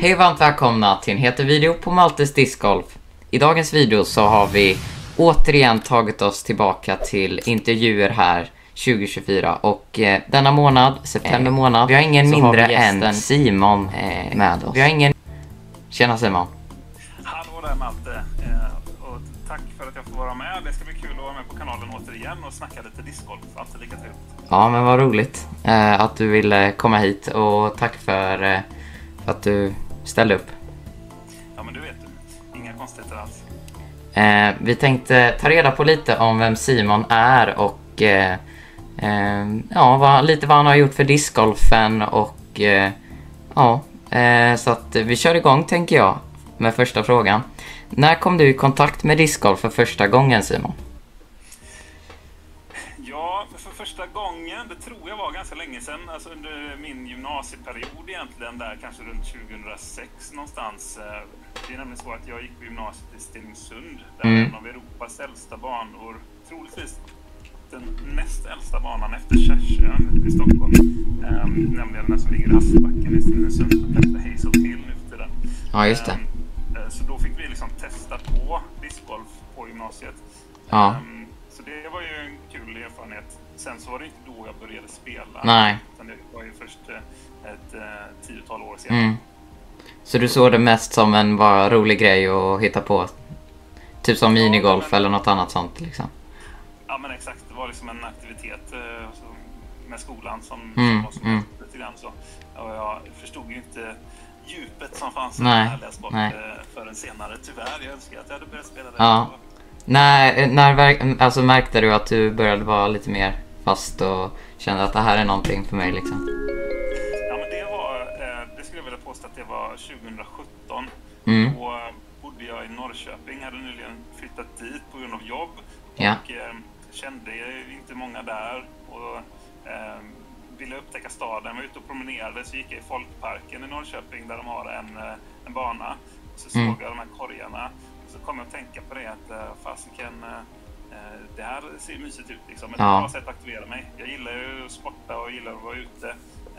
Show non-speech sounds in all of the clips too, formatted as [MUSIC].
Hej och varmt välkomna till en heter video på Maltes discgolf. I dagens video så har vi återigen tagit oss tillbaka till intervjuer här 2024 och eh, denna månad, september månad, vi har ingen mindre än Simon eh, med oss. Vi har ingen... Tjena Simon. Hallå där Malte! Eh, och tack för att jag får vara med. Det ska bli kul att vara med på kanalen återigen och snacka lite discgolf. Alltid lika trevligt. Ja, men vad roligt eh, att du ville komma hit och tack för, eh, för att du ställde upp. Ja, men du vet. Inga konstigheter alls. Eh, vi tänkte ta reda på lite om vem Simon är och eh, eh, ja, vad, lite vad han har gjort för discgolfen och eh, ja, eh, så att vi kör igång tänker jag med första frågan. När kom du i kontakt med discgolf för första gången Simon? Ja, för första gången, det tror jag var ganska länge sedan, alltså under min gymnasieperiod egentligen, där kanske runt 2006 någonstans. Eh, Det är nämligen så att jag gick på gymnasiet i Stenungsund, där Mm. en av Europas äldsta banor, troligtvis den näst äldsta banan efter Kärsön i Stockholm, eh, nämligen den som ligger i Hasselbacken i Stenungsund, som hette Hazel Hill nu för tiden. Ja, just det. Eh, Så då fick vi liksom testa på discgolf på gymnasiet. Ja. Ehm, Sen så var det inte då jag började spela. Nej. Utan det var ju först eh, ett eh, tiotal år senare. Mm. Så du såg det mest som en bara rolig grej att hitta på? Typ som minigolf eller något annat sånt liksom? Ja men exakt, det var liksom en aktivitet eh, så, med skolan som, Mm, som var som mm. lite grann så. Och jag förstod ju inte djupet som fanns i den här nej. eh, förrän senare. Tyvärr, jag önskar att jag hade börjat spela det. Ja. När, när alltså märkte du att du började vara lite mer fast och kände att det här är någonting för mig liksom? Ja, men det var, eh, det skulle jag vilja påstå att det var 2017. Mm. Då eh, bodde jag i Norrköping, hade nyligen flyttat dit på grund av jobb. Ja. Och eh, kände inte många där och eh, ville upptäcka staden. Jag var ute och promenerade så gick jag i Folkparken i Norrköping där de har en, en bana. Så såg Mm. jag de här korgarna. Så kom jag att tänka på det att fasiken, det här ser mysigt ut liksom. Det Ja. ett bra sätt att aktivera mig. Jag gillar ju att sporta och gillar att vara ute.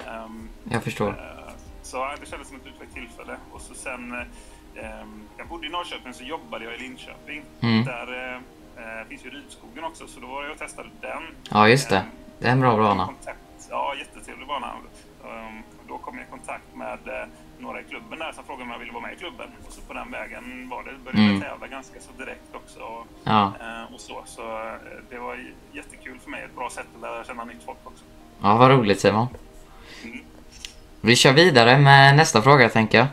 Ehm, Jag förstår. Eh, Så det kändes som ett utmärkt tillfälle. Och så sen, eh, ehm, jag bodde i Norrköping så jobbade jag i Linköping. Mm. Där eh, eh, finns ju Rydskogen också, så då var jag och testade den. Ja, just det. Det är en bra bana. kontakt- Ja, jättetrevlig bana. Och då kom jag i kontakt med eh, några i klubben där som frågade om jag ville vara med i klubben. Och så på den vägen var det. Började Mm. tävla ganska så direkt också. Och, Ja. eh, och så. Så eh, det var jättekul för mig. Ett bra sätt att lära känna nytt folk också. ja, vad roligt Simon. Mm. Vi kör vidare med nästa fråga tänker jag.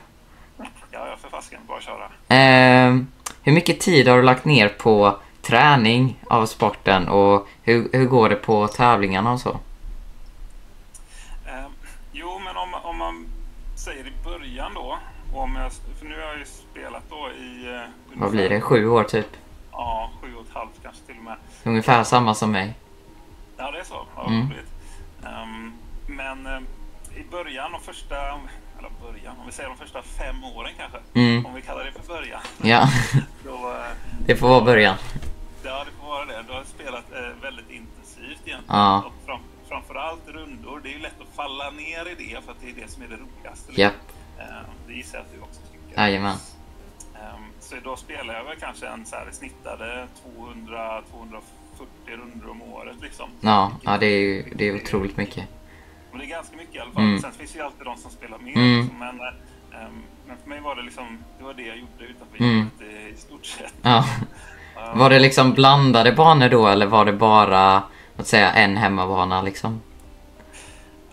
Ja, ja, för fasken. Bara köra. Ehm, hur mycket tid har du lagt ner på träning av sporten och hur, hur går det på tävlingarna och så? Eh, jo, men om, om man säger i början då. och Om jag, för nu har jag ju spelat då i... eh, Vad blir det? Sju år typ? Ja, sju och ett halvt kanske till och med. Ungefär samma som mig. Ja, det är så. Ja, Mm. Ehm, men eh, i början, de första... Eller början, om vi säger de första fem åren kanske. Mm. Om vi kallar det för början. Ja, [LAUGHS] Då, eh, det får vara början. ja, det får vara det. Då har spelat eh, väldigt intensivt egentligen. Ja. Och fram, framförallt rundor. Det är ju lätt att falla ner i det för att det är det som är det roligaste. Japp, Ehm, det gissar jag att du också tycker. jajamän. Ehm, Så då spelar jag väl kanske en så här snittade 200-240 rundor om året liksom. Ja, ja det är ju det är otroligt mycket. Och det är ganska mycket i alla fall. Mm. Sen finns det ju alltid de som spelar mer. Mm. Liksom. Men, ehm, men för mig var det liksom, det var det jag gjorde utanför Mm. jobbet i, stort sett. Ja. Ehm, Var det liksom blandade banor då eller var det bara, att säga, en hemmabana liksom?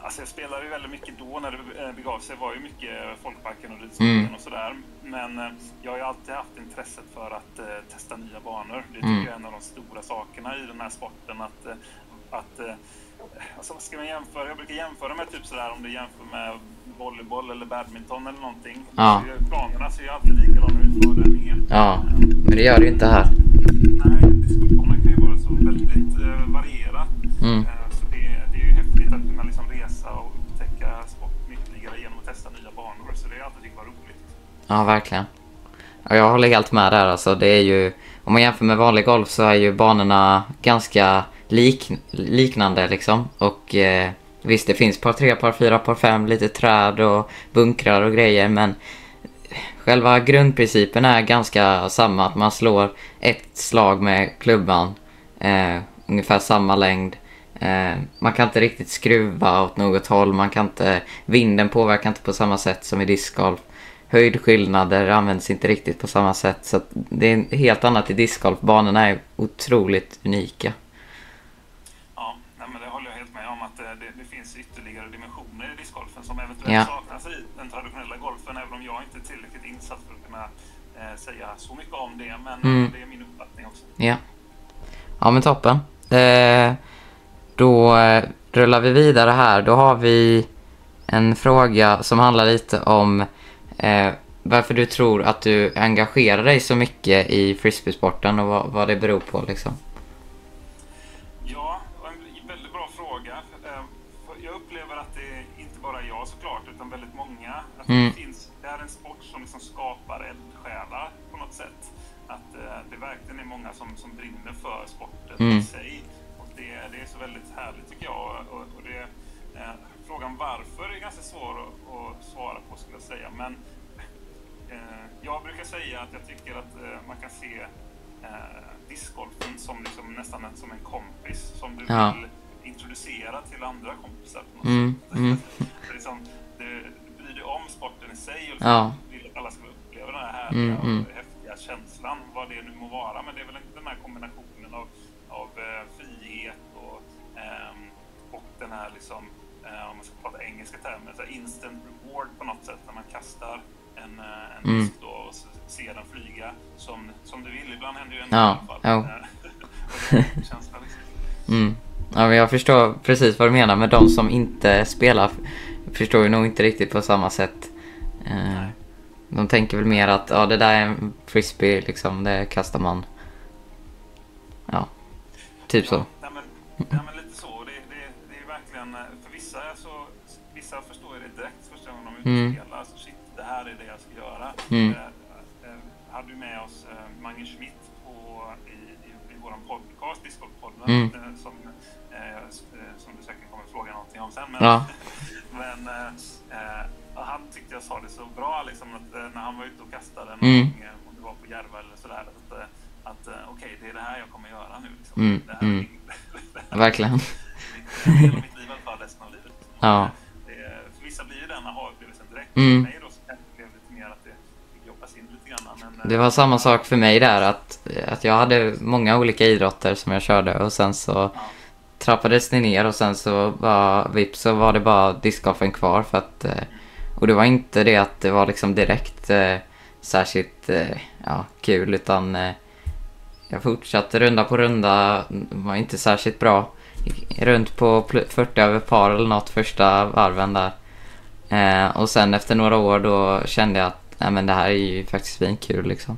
Alltså jag spelade ju väldigt mycket då när det eh, begav sig. Var ju mycket Folkparken och Ridskogen Mm. och sådär. Men eh, jag har ju alltid haft intresset för att eh, testa nya banor. Det tycker Mm. jag är en av de stora sakerna i den här sporten. Att, eh, att eh, alltså vad ska man jämföra? Jag brukar jämföra med typ sådär om du jämför med volleyboll eller badminton eller någonting. Ja. Så planerna ser ju alltid likadana ut vad den är. Ja, men det gör det ju inte här. Nej, diskussionerna kan ju vara så väldigt varierat. Det var roligt. Ja, verkligen. Jag håller helt med där alltså. Det är ju, om man jämför med vanlig golf så är ju banorna ganska lik, liknande liksom. Och eh, visst, det finns par 3, par 4, par 5, lite träd och bunkrar och grejer. Men själva grundprincipen är ganska samma. Att man slår ett slag med klubban. Eh, ungefär samma längd. Eh, man kan inte riktigt skruva åt något håll. Man kan inte, vinden påverkar inte på samma sätt som i discgolf. Höjdskillnader används inte riktigt på samma sätt. Så det är helt annat i discgolf. Banorna är otroligt unika. Ja, men det håller jag helt med om att eh, det, det finns ytterligare dimensioner i discgolfen som eventuellt Ja. saknas i den traditionella golfen, även om jag inte är tillräckligt insatt för att kunna eh, säga så mycket om det. Men Mm. det är min uppfattning också. Ja. Ja men toppen. Eh, då eh, rullar vi vidare här. Då har vi en fråga som handlar lite om eh, varför du tror att du engagerar dig så mycket i frisbeesporten och vad, vad det beror på liksom. Ja, en väldigt bra fråga. Eh, Jag upplever att det är inte bara jag såklart, utan väldigt många. Att Mm. det, finns, det är en sport som liksom skapar eldsjälar på något sätt. Att eh, det verkligen är många som, som brinner för sporten Mm. i sig. Jag brukar säga att jag tycker att eh, man kan se eh, discgolfen som liksom nästan som en kompis som du Ja. vill introducera till andra kompisar. På något Mm, sätt. mm. [LAUGHS] Liksom, du, du bryr dig om sporten i sig och liksom Ja. vill att alla ska uppleva den här härliga Mm, mm. och häftiga känslan, vad det nu må vara. Men det är väl inte den här kombinationen av, av eh, frihet och, ehm, och den här, liksom, om man ska prata engelska termer, så instant reward på något sätt när man kastar en, en Mm. disk då som, som du vill. Ibland händer ju ändå Ja, i alla fall. jo. Eh, [LAUGHS] liksom. Mm. Ja, men jag förstår precis vad du menar med de som inte spelar. Förstår ju nog inte riktigt på samma sätt. Eh, de tänker väl mer att ja, det där är en frisbee, liksom, det kastar man. Ja, typ så. Ja, nej, men, nej, men lite så. Det, det, det är verkligen, eh, för vissa, så, vissa förstår ju det direkt första gången de Mm. spelar. Så shit, det här är det jag ska göra. Mm. Mm. eh, som, eh, eh, som du säkert kommer fråga någonting om sen. Men, Ja. [LAUGHS] men han tyckte jag sa det så bra, liksom, att när han var ute och kastade, Mm. eh, om det var på Järva eller sådär, att, att okej, det är det här jag kommer göra nu. Liksom. Mm, Det här är mm. [LAUGHS] det här är Verkligen. hela mitt liv i alla fall, resten av livet. [LAUGHS] Ja. Det, för vissa blir ju den aha-upplevelsen direkt. Mm. För mig då så kanske det blev lite mer att det fick jobbas in lite grann. Men, eh, Det var samma sak för mig där att, att jag hade många olika idrotter som jag körde och sen så trappades det ner och sen så bara vips så var det bara discgolfen kvar för att eh, och det var inte det att det var liksom direkt eh, särskilt eh, ja, kul utan eh, jag fortsatte runda på runda, var inte särskilt bra. Runt på pl- 40 över par eller något första varven där. Eh, och sen efter några år då kände jag att nej, men det här är ju faktiskt svinkul liksom.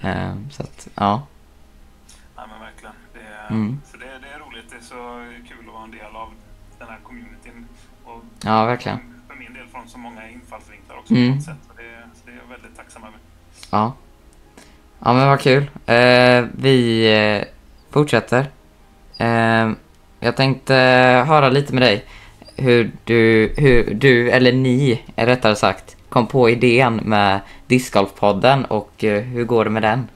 Eh, så att ja. Nej men verkligen. Det, är- Mm. Så det, det är roligt. Det är så kul att vara en del av den här communityn. Och Ja, verkligen. För min del från så många infallsvinklar också Mm. på något sätt. Så det, så det är jag väldigt tacksam över. Ja. Ja men vad kul. Eh, vi eh, fortsätter. Eh, jag tänkte höra lite med dig. Hur du, hur du, eller ni är rättare sagt, kom på idén med Discgolfpodden och eh, hur går det med den?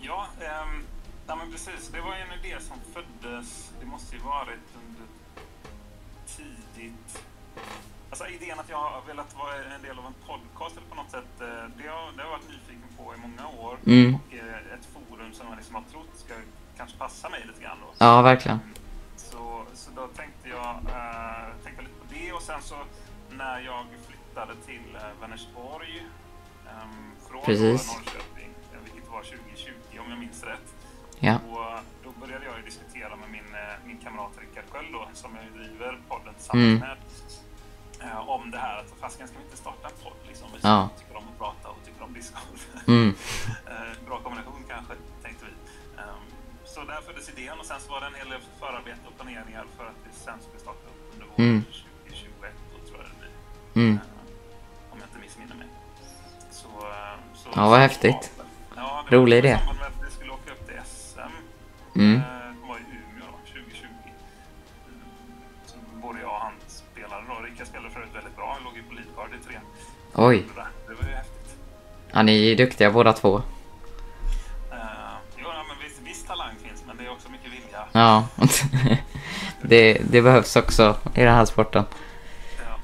Ja, ehm, nej men precis. Det var en idé som föddes, det måste ju varit under tidigt... Alltså idén att jag har velat vara en del av en podcast eller på något sätt, eh, det har, det har jag varit nyfiken på i många år. Mm. Och eh, ett forum som jag liksom har trott ska kanske passa mig lite grann då. Ja, verkligen. Vänersborg ehm, från Precis. Norrköping, eh, vilket var 2020 om jag minns rätt. Ja. Och då började jag diskutera med min, eh, min kamrat Rickard Sköld då, som jag driver podden tillsammans Mm. med. eh, Om det här att fasiken ska vi inte starta en podd liksom? Vi Ja. tycker om att prata och tycker om discgolf. Mm. [LAUGHS] Eh, Bra kombination kanske, tänkte vi. Ehm, Så där föddes idén och sen så var det en hel del förarbete och planeringar för att vi sen skulle starta upp under våren Mm. 2021 då tror jag det blir. Mm. Ja, vad häftigt. Ja, Rolig i idé. vi skulle åka upp till SM. Mm. Eh, Det var i Umeå då, 2020. Mm, Så både jag och han spelade då. Rickard spelade förut väldigt bra. Han låg på leadcard i tre. Oj. Det var ju häftigt. Ja, ni är duktiga båda två. Jo, ja, men viss, talang finns, men det är också mycket vilja. Ja. [LAUGHS] det, behövs också i den här sporten. Ja.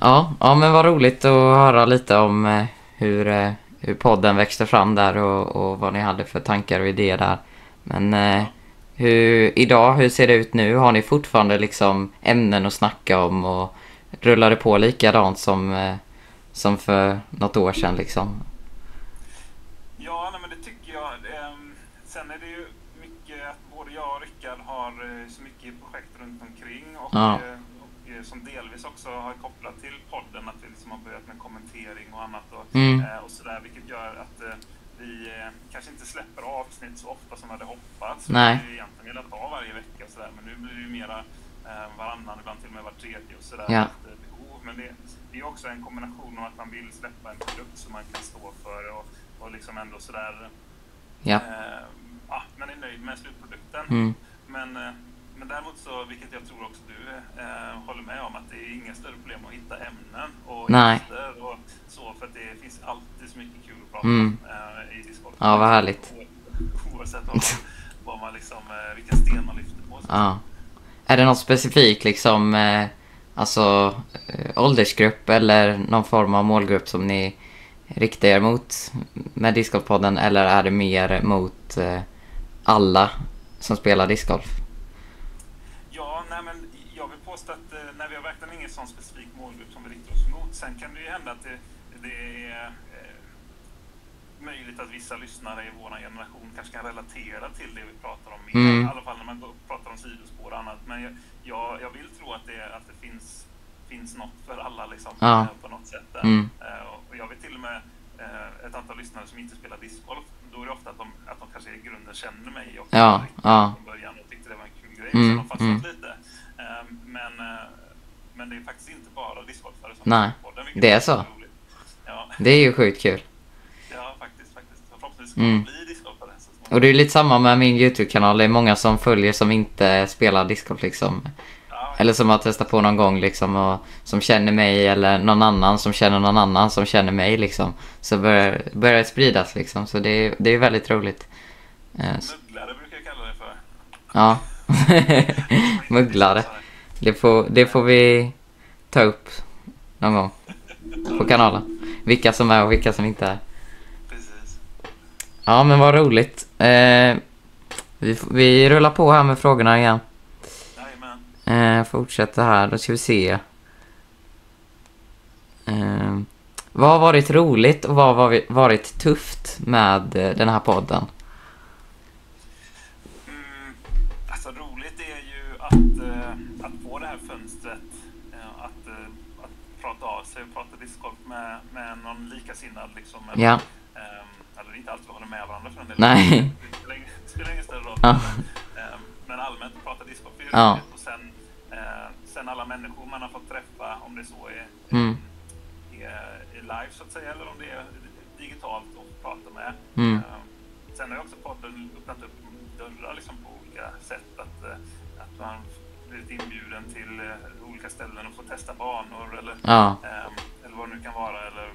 Ja, ja men vad roligt att höra lite om eh, hur, eh, hur podden växte fram där och, och vad ni hade för tankar och idéer där. Men eh, hur, idag, hur ser det ut nu? Har ni fortfarande liksom ämnen att snacka om och rullar det på likadant som, eh, som för något år sedan liksom? Ja, nej, men det tycker jag. Ehm, sen är det ju mycket att både jag och Rickard har eh, så mycket projekt runt omkring och, Ja. Som delvis också har kopplat till podden, att vi liksom har börjat med kommentering och annat och, Mm. eh, och sådär, vilket gör att eh, vi eh, kanske inte släpper avsnitt så ofta som vi hade hoppats. Nej. Vi hade egentligen velat ha varje vecka och sådär, men nu blir det ju mera varannan, ibland till och med var tredje och sådär. Ja. behov. Men det, det är också en kombination av att man vill släppa en produkt som man kan stå för och, och liksom ändå sådär Ja. Eh, ja, man är nöjd med slutprodukten. Mm. Men, men däremot så, vilket jag tror också du eh, håller med om, att det är inga större problem att hitta ämnen och Nej. och så, för att det finns alltid så mycket kul att prata Mm. om eh, i Discord. Ja, vad härligt. [LAUGHS] Oavsett vad vad man liksom, eh, vilken sten man lyfter på. Ja. Är det något specifikt liksom, eh, alltså eh, åldersgrupp eller någon form av målgrupp som ni riktar er mot med discgolfpodden eller är det mer mot eh, alla som spelar discgolf? Ja, nej men jag vill påstå att eh, nej, vi har verkligen ingen sån specifik målgrupp som vi riktar oss mot. Sen kan det ju hända att det, det är eh, möjligt att vissa lyssnare i vår generation kanske kan relatera till det vi pratar om mer. Mm. I alla fall när man går pratar om sidospår och annat. Men jag, jag, jag vill tro att det, att det finns, finns något för alla liksom, Ja. eh, på något sätt. Mm. Eh, och jag vet till och med eh, ett antal lyssnare som inte spelar discgolf. Då är det ofta att de, att de kanske i grunden känner mig också Ja, från början och tyckte det var en kul grej. Mm, så de fastnat mm. lite. Men, eh, men det är faktiskt inte bara discgolfare som Nej, podden, det är är så. roligt. Ja, Det är ju sjukt kul. ja, faktiskt. faktiskt. Förhoppningsvis ska Mm. bli discgolfare. Och det är lite samma med min YouTube-kanal. Det är många som följer som inte spelar discgolf liksom. Ja, Eller som har testat på någon gång liksom och som känner mig eller någon annan som känner någon annan som känner mig liksom. Så börjar, börjar det spridas liksom. Så det är, det är väldigt roligt. Eh, Mugglare brukar jag kalla det för. Ja. [LAUGHS] Mugglare. Det får, det får vi ta upp någon gång på kanalen. Vilka som är och vilka som inte är. Precis. Ja men vad roligt. Eh, vi, vi rullar på här med frågorna igen. Eh, fortsätter här, då ska vi se. Eh, vad har varit roligt och vad har varit- varit tufft med eh, den här podden? Likasinnad. Liksom, eller, Ja. ehm, eller inte alltid håller med varandra för den delen. Nej. Det spelar ingen, större roll. Ja. Ehm, men allmänt att prata discgolf är Ja. Och sen, eh, sen alla människor man har fått träffa, om det så är, Mm. är, är live så att säga, eller om det är digitalt och prata med. Mm. Ehm, Sen har ju också podden öppnat upp dörrar liksom på olika sätt. Att, eh, att man blivit inbjuden till eh, olika ställen och får testa banor eller, Ja. ehm, eller vad det nu kan vara. Eller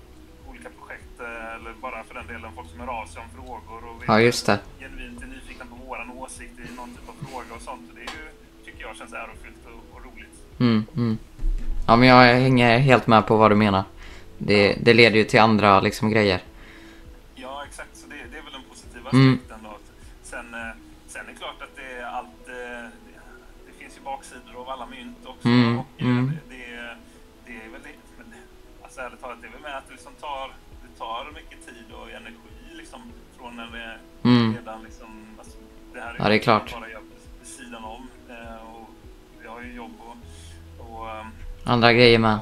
olika projekt eh, eller den delen folk som hör av sig om frågor och Ja, just det. genuint är nyfikna på våran åsikt i någon typ av fråga och sånt. Och det är ju, tycker jag känns ärofyllt och, och roligt. Mm, mm. Ja men jag hänger helt med på vad du menar. Det, det leder ju till andra liksom grejer. Ja, exakt. Så det, det är väl den positiva Mm. aspekten då. Sen, eh, sen är det klart att det är allt... eh, Det, det finns ju baksidor av alla mynt också. Mm, Och eh, mm. det, det, det är väl det. Men, alltså ärligt talat, det är väl med att det liksom tar, det tar mycket tid och energi liksom från när det Mm. redan liksom... Alltså, det här är Ja, det är klart. bara jag vid sidan om. eh, Och jag har ju jobb och... och ehm, Andra grejer med.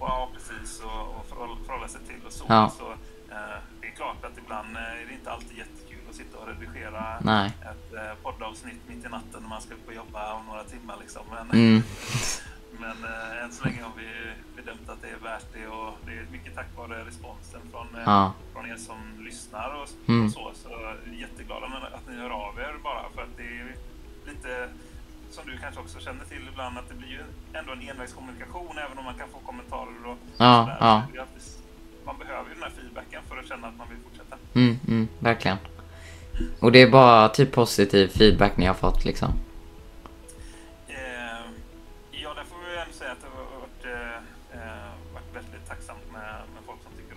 Ja, precis. Och, och förhålla, förhålla sig till och så. Ja. så eh, det är klart att ibland eh, är det inte alltid jättekul att sitta och redigera Nej. ett eh, poddavsnitt mitt i natten när man ska upp och jobba om några timmar. Liksom. Men, Mm. [LAUGHS] men eh, än så länge har vi bedömt att det är värt det och det är mycket tack vare responsen från, eh, Ja. från er som lyssnar och, Mm. och så. Så jätteglada att ni hör av er bara för att det är lite som du kanske också känner till ibland att det blir ju ändå en envägskommunikation även om man kan få kommentarer och Ja, sådär. ja. Man behöver ju den här feedbacken för att känna att man vill fortsätta. Mm, mm, verkligen. Och det är bara typ positiv feedback ni har fått liksom?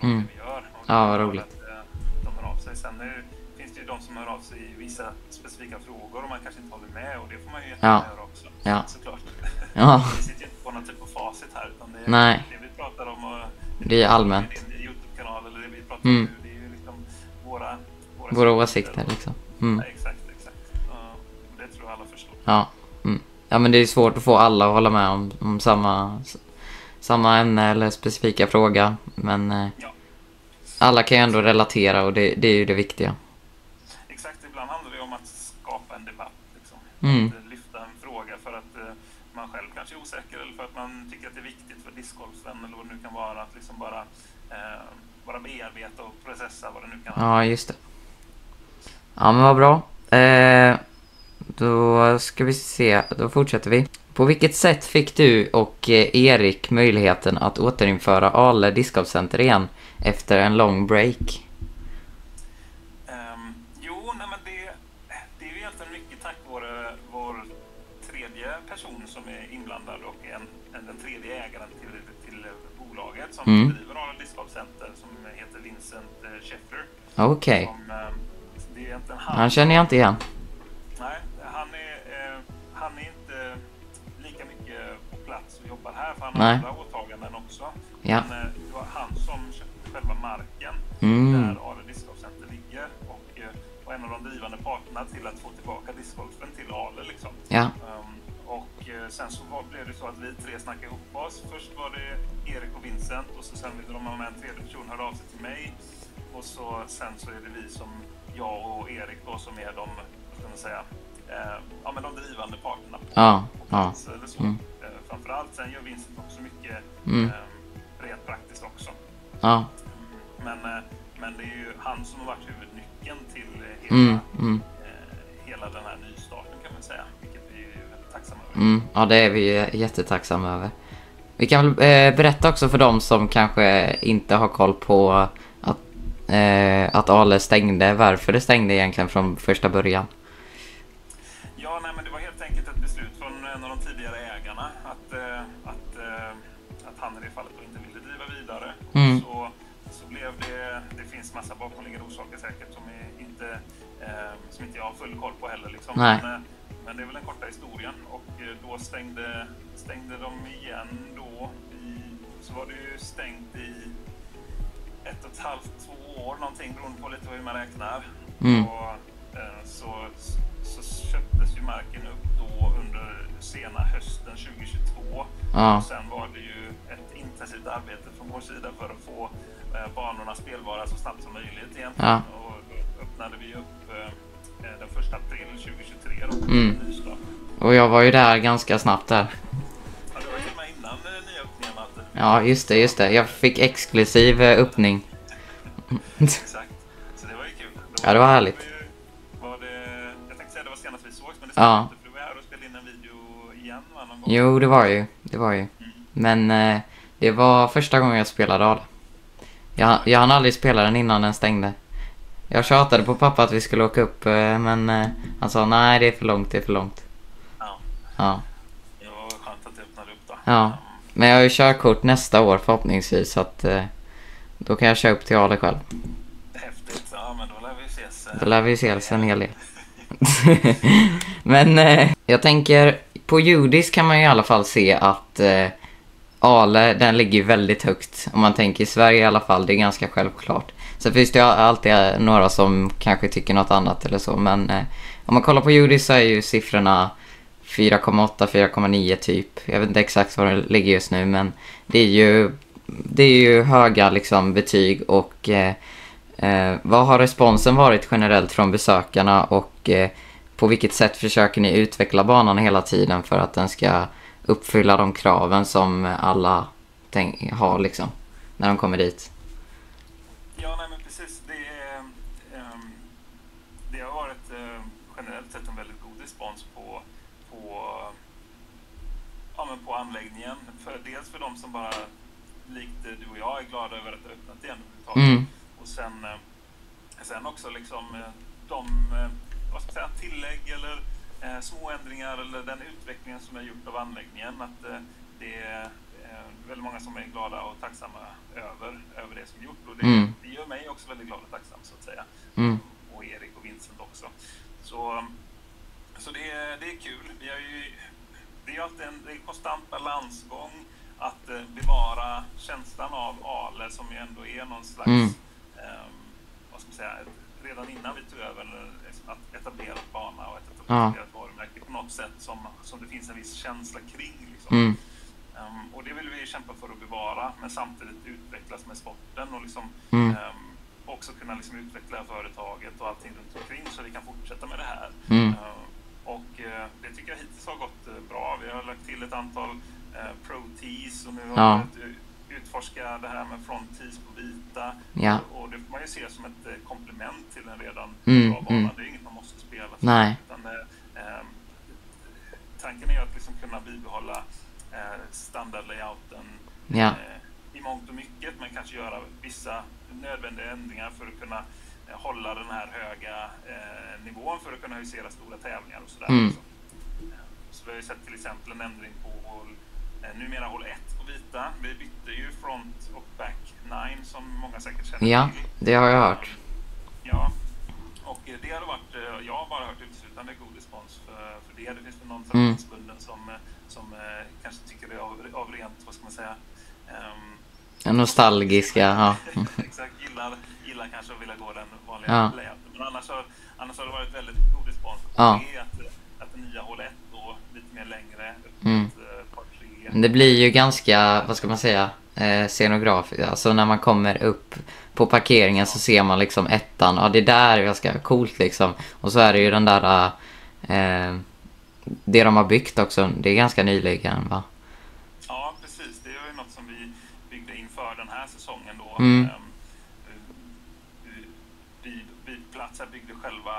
Mm. det vi gör. Och Ja, vad det är roligt. Att, eh, de hör av sig. Sen är, det- finns det ju de som hör av sig i vissa specifika frågor och man kanske inte håller med och det får man ju jättegärna Ja. göra också. Ja. Såklart. Ja, [LAUGHS] Vi sitter ju inte på någon typ av facit här utan det är Nej. det vi pratar om och det är allmänt. din Youtube-kanal eller det vi pratar Mm. om nu. Det är ju liksom våra, våra, Våra åsikter liksom. Mm. Ja, exakt, exakt. Ja, det tror jag alla förstår. Ja. Mm. Ja men det är svårt att få alla att hålla med om, om samma, samma ämne eller specifika fråga. Men eh, Ja. alla kan ju ändå relatera och det, det är ju det viktiga. Exakt, ibland handlar det om att skapa en debatt. Liksom. Mm. Att lyfta en fråga för att eh, man själv kanske är osäker eller för att man tycker att det är viktigt för discgolfen eller vad det nu kan vara. Att liksom bara, eh, bara bearbeta och processa vad det nu kan vara. Ja, just det. Ja, men vad bra. Eh, då ska vi se, då fortsätter vi. På vilket sätt fick du och eh, Erik möjligheten att återinföra Ale discgolfcenter igen efter en lång break? Ehm, jo, nej men det, det är ju egentligen mycket tack vare vår tredje person som är inblandad och en, en, den tredje ägaren till, till bolaget som Mm. driver Arla Discgolf Center som heter Vincent eh, Scheffler. Okej. Som, eh, han, känner jag inte igen. Nej, han är, eh, han är inte och jobbar här för han har andra åtaganden också. Ja. Men eh, det var han som köpte själva marken Mm. där Ale Discgolf Center ligger och eh, var en av de drivande parterna till att få tillbaka discgolfen till Ale. Liksom. Ja. Um, och eh, sen så var, blev det så att vi tre snackade ihop oss. Först var det Erik och Vincent och så sen ville de med en tredje person hörde av sig till mig. Och så sen så är det vi som, jag och Erik då som är de, vad ska man säga, eh, ja men de drivande parterna på, Ja. på Ja. plats eller så. Mm. Framförallt. Sen gör Vincent också mycket Mm. eh, rent praktiskt också. Ja. Men, eh, men det är ju han som har varit huvudnyckeln till eh, hela, Mm. Mm. eh, hela den här nystarten kan man säga. Vilket vi är väldigt tacksamma över. Mm. Ja, det är vi jättetacksamma över. Vi kan väl eh, berätta också för dem som kanske inte har koll på att, eh, att Ale stängde, varför det stängde egentligen från första början. Nej, men det var helt enkelt ett beslut från en av de tidigare ägarna att, eh, att, eh, att han i det fallet inte ville driva vidare. Mm. Så, så blev det, det finns massa bakomliggande orsaker säkert som, inte, eh, som inte jag har full koll på heller. Liksom. Men, eh, men det är väl den korta historien och eh, då stängde, stängde de igen då. I, så var det ju stängt i ett och ett halvt, två år någonting beroende på lite hur man räknar. Mm. Och, eh, så, så köptes ju marken upp då under sena hösten 2022. Ja. Och sen var det ju ett intensivt arbete från vår sida för att få eh, banorna spelbara så snabbt som möjligt egentligen. Ja. Och då öppnade vi upp eh, eh, den första april 2023 då, Mm. Och jag var ju där ganska snabbt där. Ja, det var till och med innan eh, nya öppningen Malte. Ja, just det, just det. Jag fick exklusiv eh, öppning. [LAUGHS] Exakt. Så det var ju kul. Då Ja, det var härligt. Ja. du var här och spelade in en video igen va, någon gång. Jo, det var ju. Det var ju. Men eh, det var första gången jag spelade Ale. Jag, jag hann aldrig spela den innan den stängde. Jag tjatade på pappa att vi skulle åka upp, eh, men eh, han sa nej, det är för långt, det är för långt. Ja, Ja. det var skönt att det öppnade upp då. Ja. Men jag har ju körkort nästa år förhoppningsvis, så att eh, då kan jag köra upp till Ale själv. Häftigt. Ja, men då lär vi ses. eh, Då lär vi ses en hel del. [LAUGHS] Men eh, jag tänker, på Judis kan man ju i alla fall se att eh, Ale, den ligger väldigt högt. Om man tänker i Sverige i alla fall, det är ganska självklart. Sen finns det ju alltid eh, några som kanske tycker något annat eller så, men eh, om man kollar på Judis så är ju siffrorna 4,8, 4,9 typ. Jag vet inte exakt var det ligger just nu, men det är ju, det är ju höga liksom betyg och eh, Eh, vad har responsen varit generellt från besökarna och eh, på vilket sätt försöker ni utveckla banan hela tiden för att den ska uppfylla de kraven som alla har liksom när de kommer dit? Ja, nej men precis. Det, är, ehm, det har varit eh, generellt sett en väldigt god respons på, på, ja, men på anläggningen. För, dels för de som bara likt du och jag, är glada över att det har öppnat igen överhuvudtaget. Mm. Och sen, eh, sen också liksom de vad ska jag säga, tillägg eller eh, små ändringar eller den utvecklingen som är gjort av anläggningen. Att eh, det är eh, väldigt många som är glada och tacksamma över, över det som är gjort. Och det, Mm. det gör mig också väldigt glad och tacksam så att säga. Mm. Och Erik och Vincent också. Så, så det, det är kul. Vi har ju, det är alltid en, det är en konstant balansgång att eh, bevara känslan av Ale som ju ändå är någon slags, Mm. ehm, vad ska man säga, redan innan vi tog över eh, att etablerat bana och ett Ja. etablerat varumärke på något sätt som, som det finns en viss känsla kring. Liksom. Mm. Ehm, och det vill vi kämpa för att bevara, men samtidigt utvecklas med sporten och liksom, Mm. ehm, också kunna liksom utveckla företaget och allting runt omkring så vi kan fortsätta med det här. Mm. Ehm, och eh, det tycker jag hittills har gått eh, bra. Vi har lagt till ett antal uh, pro-tees och nu har Ja. vi u- utforska det här med front-tees på vita. Ja. Och det får man ju se som ett eh, komplement till en redan Mm, bra bana. mm. Det är inget man måste spela för. Nej. Utan, eh, ehm, tanken är ju att liksom kunna bibehålla eh, standardlayouten Ja. eh, i mångt och mycket, men kanske göra vissa nödvändiga ändringar för att kunna eh, hålla den här höga eh, nivån för att kunna husera stora tävlingar och sådär. Mm. Så vi har ju sett till exempel en ändring på numera hål 1 på vita. Vi bytte ju front och back 9 som många säkert känner Ja, det har jag hört. Ja, och eh, det har varit, eh, jag har bara hört uteslutande god respons för, för det. Det finns väl någon Mm. traditionsbunden som, eh, som eh, kanske tycker det är av, av rent, vad ska man säga, ehm, Nostalgiska, ja. [LAUGHS] Exakt, gillar, gillar kanske att vilja gå den vanliga Ja. layouten. Men annars har, annars har det varit väldigt god respons på Ja. det, att, att nya hål 1 då, lite mer längre, Mm. eh, 3. Det blir ju ganska, vad ska man säga, eh, scenografiskt. Alltså när man kommer upp på parkeringen så ser man liksom ettan. Ja, det där är ganska coolt liksom. Och så är det ju den där... Eh, det de har byggt också, det är ganska nyligen va? Ja, precis. Det var ju något som vi byggde inför den här säsongen då. Mm. Ehm, vi- byggde själva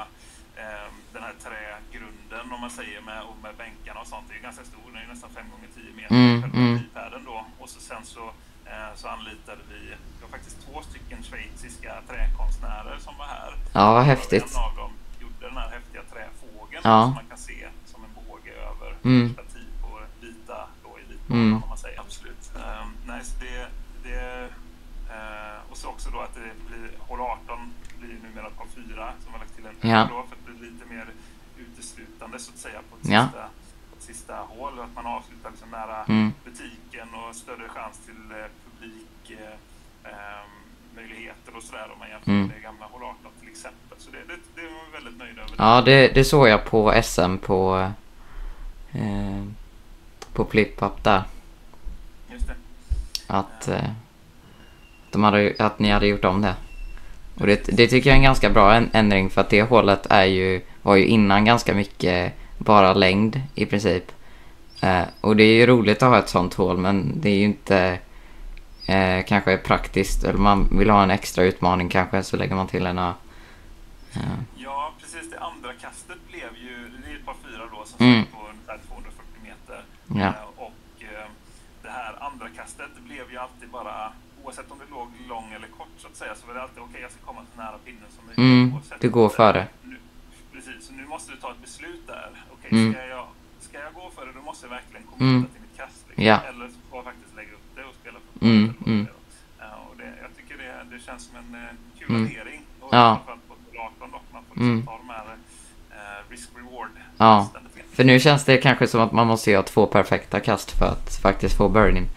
ehm, den här trägrunden om man säger med, och med bänkarna och sånt. Det är ju ganska stor, är nästan 5 gånger 10 meter. Mm, själva mm. då. Och så sen så, eh, så anlitade vi, det var faktiskt två stycken schweiziska träkonstnärer som var här. Ja, vad häftigt. En av dem gjorde den här häftiga träfågeln Ja. som man kan se som en båge över Mm. stativ på vita, då i vit Mm. om man säger absolut. Um, nej, så det, det, eh, och så också då att det blir, hål 18 blir numera par 4 som har lagt till en Ja. då för att det blir lite mer uteslutande så att säga på ett Ja. sista, sista hål. och Att man avslutar liksom nära Mm. butiken och större chans till eh, publik eh, ehm, möjligheter och sådär om man jämför Mm. med det gamla hål 18 till exempel. Så det, det, det var vi väldigt nöjda över. Ja, det, det såg jag på SM på... Eh, på Flip-Up där. Just det. Att, eh, de hade, att ni hade gjort om det. Och det, det tycker jag är en ganska bra ändring för att det hålet är ju, var ju innan ganska mycket bara längd i princip. Eh, och det är ju roligt att ha ett sånt hål men det är ju inte eh, kanske praktiskt eller man vill ha en extra utmaning kanske så lägger man till en. Eh, Ja, precis. Det andra kastet blev ju, det är ett par fyra då som Mm. på ungefär 240 meter. Ja. Eh, och eh, det här andra kastet det blev ju alltid bara, oavsett om det låg lång eller kort så att säga, så var det alltid okej, jag ska komma så nära pinnen som möjligt. Mm, du går före. Mm. ska, jag, ska jag gå för det, då måste jag verkligen komma Mm. till mitt kast. Liksom. Ja. Eller så får jag faktiskt lägga upp det och spela på Mm, mm. och det, jag tycker det, det känns som en eh, kul Mm. hantering. Och Ja. framförallt på 18 då, man får liksom Mm. ta de här eh, risk-reward. Ja. För nu känns det kanske som att man måste göra två perfekta kast för att faktiskt få birdie. Mm.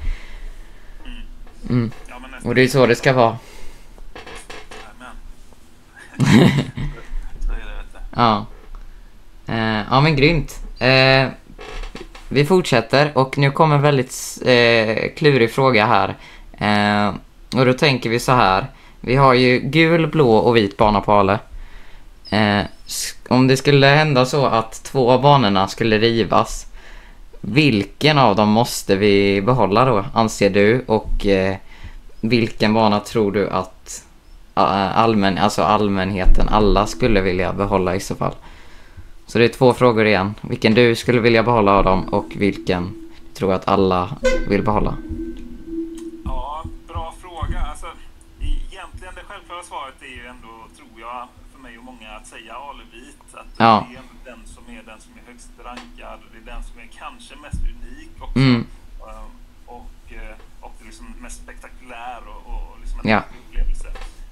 Mm. Ja. Och det är så det ska vara. [LAUGHS] [LAUGHS] Ja. Eh, ja men grymt. Eh, vi fortsätter och nu kommer en väldigt eh, klurig fråga här. Eh, och då tänker vi så här. Vi har ju gul, blå och vit bana på Ale. Eh, om det skulle hända så att två av banorna skulle rivas. Vilken av dem måste vi behålla då, anser du? Och eh, vilken bana tror du att eh, allmän, alltså allmänheten, alla skulle vilja behålla i så fall? Så det är två frågor igen. Vilken du skulle vilja behålla av dem och vilken du tror att alla vill behålla? Ja, bra fråga. Alltså, egentligen det självklara svaret är ju ändå, tror jag, för mig och många att säga aluvit. Att ja. det är den som är den som är högst rankad. Det är den som är kanske mest unik också. Mm. Eh, och, eh, och, liksom mest spektakulär och, och liksom en ja. upplevelse.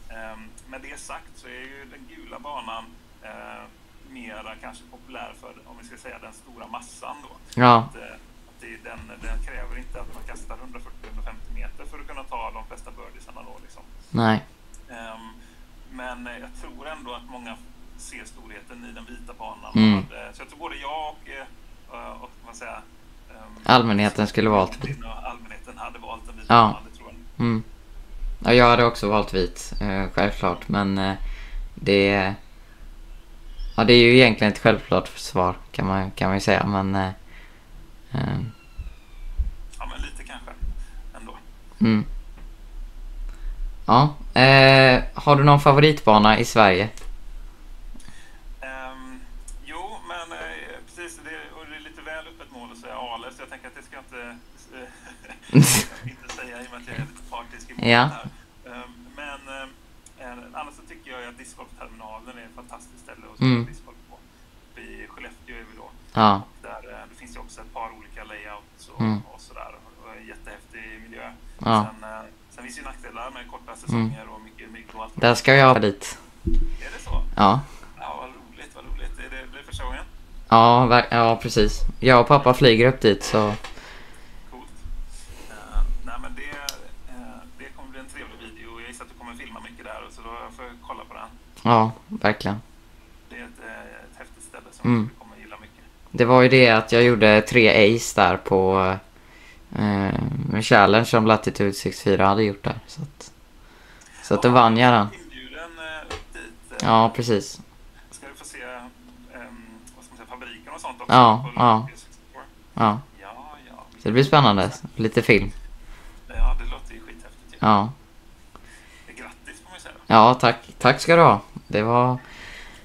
Ehm, med det sagt så är ju den gula banan eh, mera kanske populär för, om vi ska säga, den stora massan då. Ja. Att, eh, att det den, den kräver inte att man kastar 140-150 meter för att kunna ta de flesta birdiesarna då liksom. Nej. Ehm, men eh, jag tror ändå att många ser storheten i den vita banan. Mm. Och hade- Så jag tror både jag och, eh, och vad säger, jag, ehm, Allmänheten skulle valt. och allmänheten hade valt den vita Ja. banan, det tror jag. Mm. Ja, jag hade också valt vit, eh, självklart. Men eh, det... Ja, det är ju egentligen ett självklart svar kan man, kan man ju säga. Men... Eh, eh, Ja, men lite kanske ändå. mm. Ja. Eh, har du någon favoritbana i Sverige? Ehm, jo, men eh, precis. Det, och det är lite väl öppet mål att säga Ale, så jag tänker att det ska jag inte, eh, [LAUGHS] inte säga i och med att jag är lite partisk i målet Ja. här. Ehm, men eh, annars så tycker jag ju att discgolfterminalen är ett fantastiskt ställe att spela Mm. på. Uppe I Skellefteå är vi då. Ja. Där, eh, det finns ju också ett par olika layouts och, Mm. och sådär. Och jättehäftig miljö. Ja. Sen, eh, sen finns ju nackdelar med korta säsonger och mycket mygg och allt. Där ska jag dit. Är det så? Ja. Ja, vad roligt, vad roligt. Är det, blir det första gången? Ja, ja, precis. Jag och pappa flyger upp dit så... Coolt. Nej, men det, det kommer bli en trevlig video. Jag gissar att du kommer filma mycket där, så då får jag kolla på den. Ja, verkligen. Det är ett, eh, ett häftigt ställe som Mm. Det var ju det att jag gjorde tre ace där på eh, challenge som Latitude 64 hade gjort där. Så att, så att då vann jag den. Inbjuden upp dit. eh, Ja, precis. Ska du få se ehm, vad ska man säga, fabriken och sånt också? Ja, ja. P64? Ja, Ja, ja. så det blir spännande. Lite film. Ja, det låter ju skithäftigt. Ja, Grattis får man ju säga. ja tack. Tack ska du ha. Det var,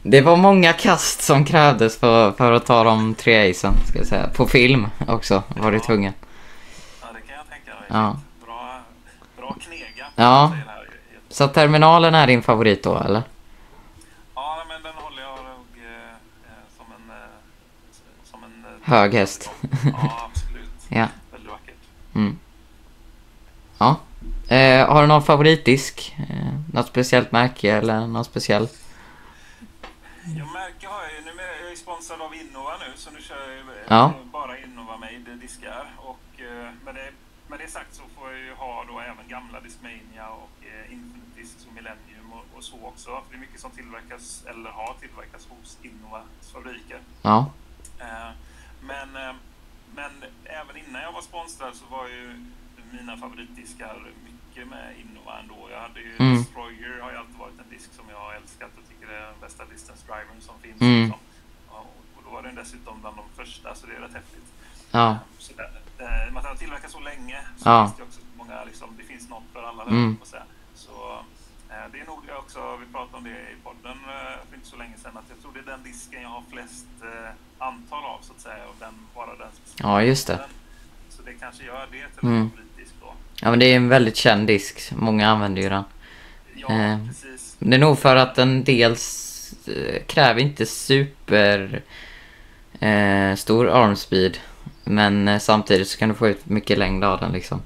det var många kast som krävdes för, för att ta de tre acen, ska jag säga. På film också var det tvungen. Ja, det kan jag tänka mig. Ja. Bra, bra knega. Ja. Så terminalen är din favorit då, eller? Ja, men den håller jag nog eh, eh, som en... Eh, som en eh, Hög häst. Ja, [LAUGHS] absolut. Ja. Väldigt vackert. Mm. Ja. Eh, har du någon favoritdisk? Eh, något speciellt märke eller någon speciell? Jag märker har jag ju, numera, jag är sponsrad av Innova nu så nu kör jag Ja. bara Innova Made diskar. Och eh, med det, med det sagt så får jag ju ha då även gamla Discmania och eh, Infinite Discs och Millennium och, och så också. För det är mycket som tillverkas eller har tillverkats hos Innovas fabriker. Ja. Eh, Men, men även innan jag var sponsrad så var ju mina favoritdiskar mycket med Innova ändå. Jag hade ju Mm. Destroyer har ju alltid varit en disk som jag har älskat och tycker är den bästa distance drivern som finns. Mm. Liksom. Och- då var den dessutom bland de första så det är rätt häftigt. Ja. Så där, eh, man har tillverkat så länge så Ja. finns det också så många, liksom, det finns något för alla. Mm. Mm. Säga. Så eh, det är nog jag också, vi pratade om det i podden eh, för inte så länge sedan, att jag tror det är den disken jag har flest eh, antal av så att säga och den, bara den Ja, just det. den. Det kanske gör det till en Mm. favoritdisk då. Ja, men det är en väldigt känd disk. Många använder ju den. Ja, Eh, precis. Det är nog för att den dels eh, kräver inte super eh, stor armspeed. Men eh, samtidigt så kan du få ut mycket längd av den liksom.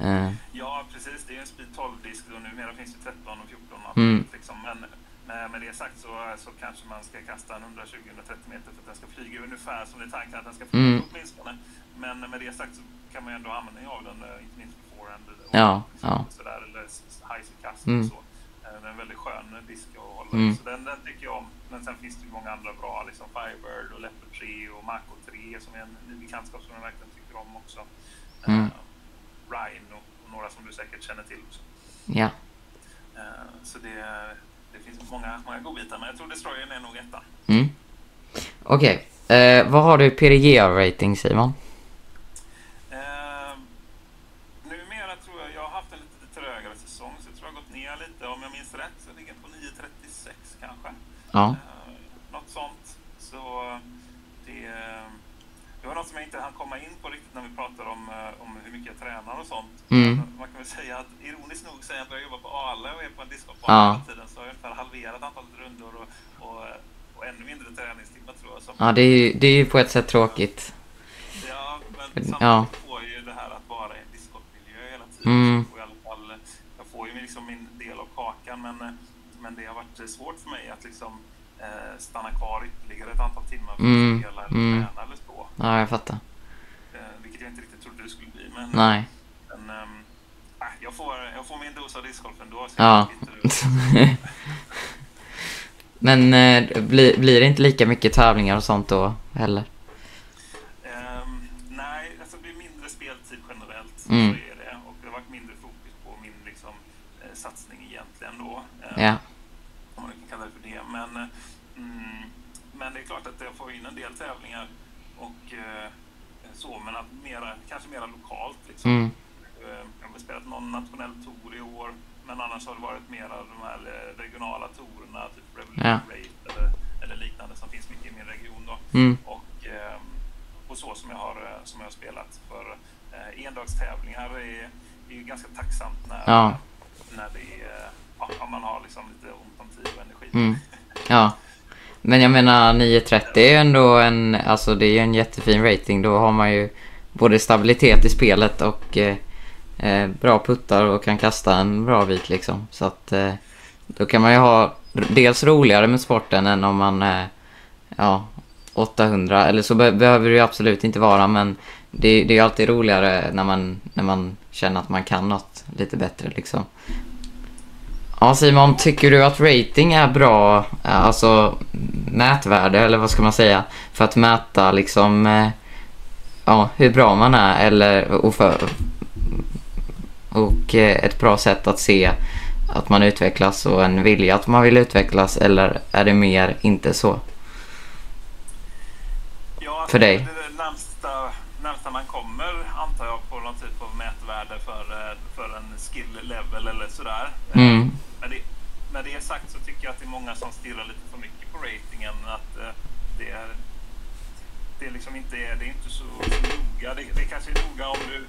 Eh, Ja, precis. Det är en Speed 12-disk och numera finns det 13 och 14 och Mm. liksom. Men med, med det sagt så, så kanske man ska kasta en 120-130 meter för att den ska flyga ungefär som det är tanken att den ska flyga Mm. åtminstone. Men med det sagt så kan man ju ändå använda sig av den, eh, inte minst på forehand och Ja, liksom ja. sådär, eller s- high-kast Mm. och så. Eh, Den är en väldigt skön disk att hålla Mm. så den, den tycker jag om. Men sen finns det ju många andra bra, liksom Firebird och Leopard 3 och Mako 3 som är en ny bekantskap som jag verkligen tycker om också. Mm. Eh, Rhino och några som du säkert känner till också. ja. Eh, Så det, det finns många, många godbitar, men jag tror Destroyern är nog ettan. Mm. Okej. Eh, vad har du i PDGA-rating Simon? Eh, numera tror jag, jag har haft en lite trögare säsong, så jag tror jag har gått ner lite. Om jag minns rätt så ligger jag på 9.36 kanske. Ja. Eh, något sånt. Så det, det var något som jag inte hann komma in på riktigt när vi pratade om, eh, om hur mycket jag tränar och sånt. Mm. Man kan väl säga att ironiskt nog sen jag började jobba på Ale och är på en discgolfbana Ja. hela tiden så har jag ungefär halverat antalet rundor och, och, och ännu mindre träningstimmar tror jag. Som, Ja, det är ju, det är ju på ett sätt tråkigt. Ja, men Ja. samtidigt får jag ju det här att vara i en discgolfmiljö hela tiden. Mm. Så får jag, i alla fall, jag får ju liksom min del av kakan men, men det har varit svårt för mig att liksom eh, stanna kvar ytterligare ett antal timmar för Mm. att spela eller Mm. träna eller så. Ja, jag fattar. Eh, vilket jag inte riktigt trodde det skulle bli. Men, Nej. men ehm, äh, jag, får, jag får min dos av discgolf ändå. Så Ja. [LAUGHS] Men eh, blir, blir det inte lika mycket tävlingar och sånt då heller? Ehm, nej, alltså det blir mindre speltid generellt. Mm. Så är det. Och det har varit mindre fokus på min liksom, eh, satsning egentligen då. Eh, Ja. Om man kan kalla det för det. Men, eh, mm, men det är klart att jag får in en del tävlingar. Och eh, så, men att mera, kanske mera lokalt. Liksom. Mm. Eh, Jag har spelat någon nationell tour i år. Men annars har det varit mera de här eh, regionala tourerna, typ Revolution Ja. Race eller, eller liknande som finns mycket i min region. Då Mm. och, ehm, och så som jag har, eh, som jag har spelat. För eh, endagstävlingar är, är ju ganska tacksamt när, Ja. när det är, ja, man har liksom lite ont om tid och energi. Mm. Ja. Men jag menar 9.30 är ju ändå en, alltså det är en jättefin rating. Då har man ju både stabilitet i spelet och eh, eh bra puttar och kan kasta en bra bit liksom. Så att eh, då kan man ju ha dels roligare med sporten än om man eh, ja 800 eller så be- behöver det ju absolut inte vara men det, det är ju alltid roligare när man, när man känner att man kan något lite bättre liksom. Ja Simon, tycker du att rating är bra, eh, alltså mätvärde eller vad ska man säga, för att mäta liksom eh, ja, hur bra man är eller och, för, och eh, ett bra sätt att se att man utvecklas och en vilja att man vill utvecklas eller är det mer inte så? Ja, För dig? Det är det närmsta, närmsta man kommer antar jag på någon typ av mätvärde för, för en skill level eller sådär. Mm. Men det, med det sagt så tycker jag att det är många som stirrar lite för mycket på ratingen. Att eh, det är, det är liksom inte, det är inte så, så noga. Det, det kanske är noga om du,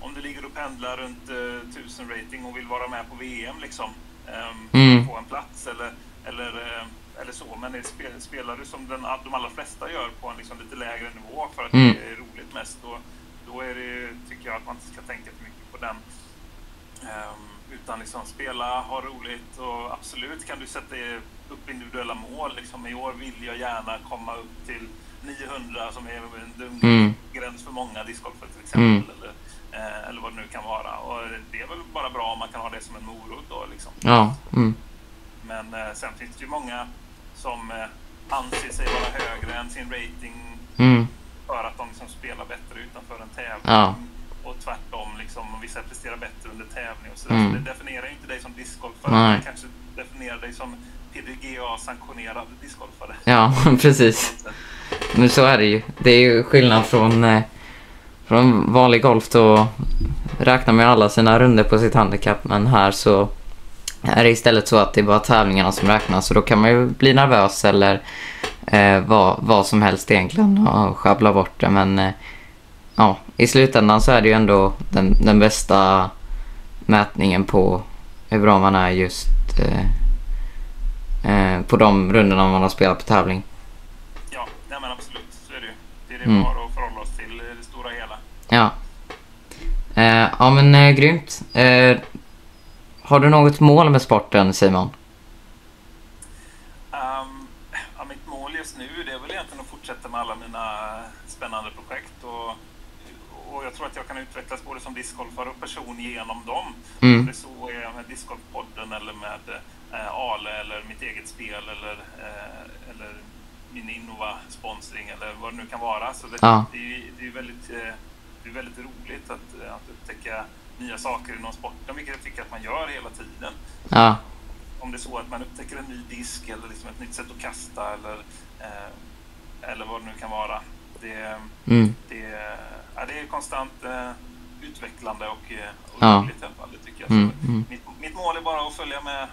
om du ligger och pendlar runt eh, 1000 rating och vill vara med på VM liksom. ehm, Mm. Få en plats eller, eller, eh, eller så. Men det spel, spelar du som den, de allra flesta gör på en liksom lite lägre nivå för att Mm. det är roligt mest. Då, då är det, tycker jag att man inte ska tänka för mycket på den. Ehm, utan liksom spela, ha roligt och absolut kan du sätta upp individuella mål. Liksom, I år vill jag gärna komma upp till 900 som är en Mm. gräns för många discgolfare till exempel. Mm. Eller, eh, eller vad det nu kan vara. Och det är väl bara bra om man kan ha det som en morot då. Liksom. Ja. Mm. Men eh, sen finns det ju många som eh, anser sig vara högre än sin rating Mm. för att de liksom spelar bättre utanför en tävling. Ja. Och tvärtom, liksom, och vissa presterar bättre under tävling. Och så, Mm. så det definierar ju inte dig som discgolfare. Det kanske definierar dig som PDGA-sanktionerad discgolfare. Ja, [LAUGHS] precis. Men så är det ju. Det är ju skillnad från, eh, från vanlig golf då räknar man alla sina runder på sitt handikapp men här så är det istället så att det är bara tävlingarna som räknas och då kan man ju bli nervös eller eh, vad, vad som helst egentligen och sjabbla bort det men eh, ja, i slutändan så är det ju ändå den, den bästa mätningen på hur bra man är just eh, eh, på de rundorna man har spelat på tävling. Ja, nej men absolut. Så är det ju. Det är det Mm. vi har att förhålla oss till i det stora hela. Ja. Eh, ja men eh, grymt. Eh, har du något mål med sporten Simon? Um, ja, mitt mål just nu det är väl egentligen att fortsätta med alla mina spännande projekt. Och, och jag tror att jag kan utvecklas både som discgolfare och person genom dem. Mm. Det så är med discgolfpodden eller med eh, Ale eller mitt eget spel eller, eh, eller min Innova-sponsring eller vad det nu kan vara. Så det, Ja. det, är, det, är väldigt, eh, det är väldigt roligt att, att upptäcka nya saker inom sporten, vilket jag tycker att man gör hela tiden Ja. om det är så att man upptäcker en ny disk eller liksom ett nytt sätt att kasta eller, eh, eller vad det nu kan vara. Det, Mm. det, ja, det är konstant eh, utvecklande och, eh, och Ja. roligt i alla fall. Det tycker jag. Mm, mm. Mitt, mitt mål är bara att följa med,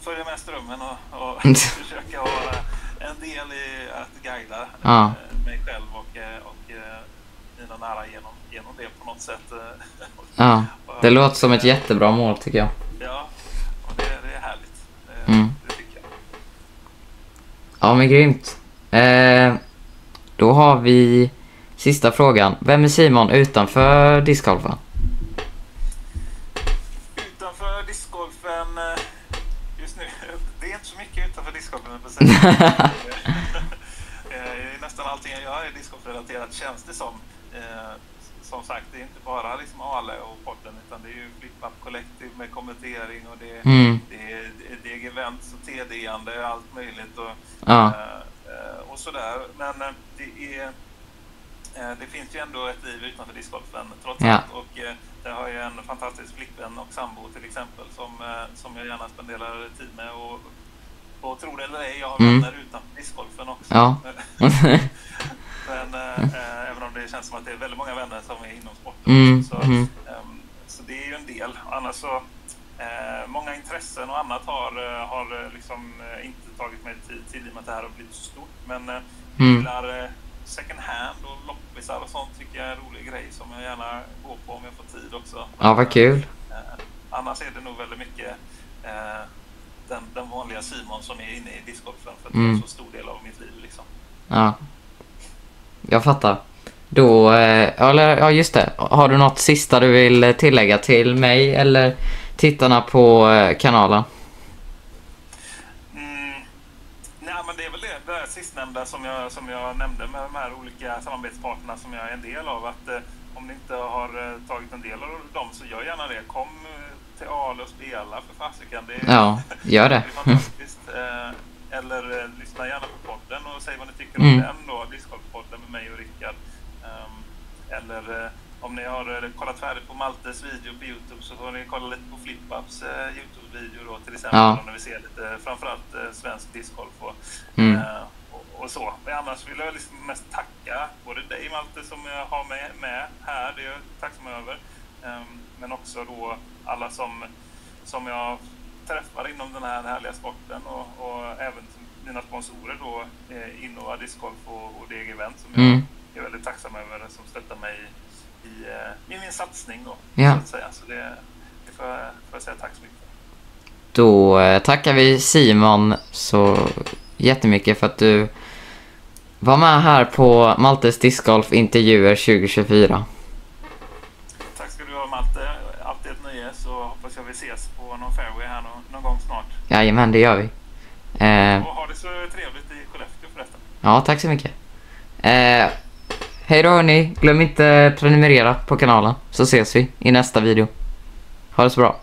följa med strömmen och, och [LAUGHS] försöka vara en del i att guida Ja. eh, mig själv och, eh, och mina nära genom, genom det på något sätt. Ja, [LAUGHS] det låter som ett jättebra mål tycker jag. Ja, och det, det är härligt. Det, Mm. det tycker jag. Ja, men grymt. Eh, då har vi sista frågan. Vem är Simon utanför discgolfen? Utanför discgolfen, eh, just nu, det är inte så mycket utanför discgolfen. [LAUGHS] Eh, Nästan allting jag gör är discgolfrelaterat känns det som. Eh, Som sagt, det är inte bara liksom Ale och podden utan det är ju Flip-Up Collective med kommentering och det är, Mm, det är, det är events och TD-ande och allt möjligt. Och, ja, och sådär. Men det är det finns ju ändå ett liv utanför discgolfen trots Ja. allt. Och eh, har ju en fantastisk flickvän och sambo till exempel som, eh, som jag gärna spenderar tid med. Och, och tro det eller ej, jag har Mm. vänner utanför discgolfen också. Ja. [LAUGHS] Men eh, [LAUGHS] eh, även om det känns som att det är väldigt många vänner som är inom sporten. Mm, så, mm. Ehm, Så det är ju en del. Annars så, eh, många intressen och annat har, eh, har eh, liksom eh, inte tagit mig tid till i och med att det här har blivit så stort. Men eh, Mm. gillar eh, second hand och loppisar och sånt tycker jag är en rolig grej som jag gärna går på om jag får tid också. ja, vad kul. Eh, annars är det nog väldigt mycket eh, den, den vanliga Simon som är inne i discgolfen för att det är Mm. en så stor del av mitt liv liksom. Ja. Jag fattar. Då, eh, eller ja just det. Har du något sista du vill tillägga till mig eller tittarna på eh, kanalen? Mm. Nej, men det sistnämnda som jag, som jag nämnde med de här olika samarbetspartnerna som jag är en del av. Att eh, om ni inte har eh, tagit en del av dem så gör gärna det. Kom eh, till Ale och spela för fasiken. Ja, gör det [LAUGHS] det. är fantastiskt. Eh, eller eh, lyssna gärna på podden och säg vad ni tycker Mm. om den då. Discgolfpodden med mig och Rickard. Ehm, eller eh, om ni har eh, kollat färdigt på Maltes video på Youtube så får ni kolla lite på Flip-Ups eh, Youtube-video då till exempel. Ja. Om ni vill se lite framförallt eh, svensk discgolf och, Mm. eh, och, och så. Men annars vill jag liksom mest tacka både dig Malte som jag har med, med här. Det är jag tacksam över. Ehm, men också då alla som, som jag träffar inom den här härliga sporten och, och även mina sponsorer då, eh, Innova Discgolf och, och DG Event som Mm. jag är väldigt tacksam över som stöttar mig i, eh, i min satsning då. Ja. Så att säga. Så det, det får, jag, får jag säga tack så mycket. Då eh, tackar vi Simon så jättemycket för att du var med här på Maltes discgolf intervjuer 2024. Tack ska du ha Malte. Alltid ett nöje så hoppas jag vi ses på någon fairway här någon, någon gång snart. Jajamän, det gör vi. Eh, Och ha det så trevligt i Skellefteå förresten. ja, tack så mycket. Eh, hej då hörni, glöm inte prenumerera på kanalen så ses vi i nästa video. Ha det så bra.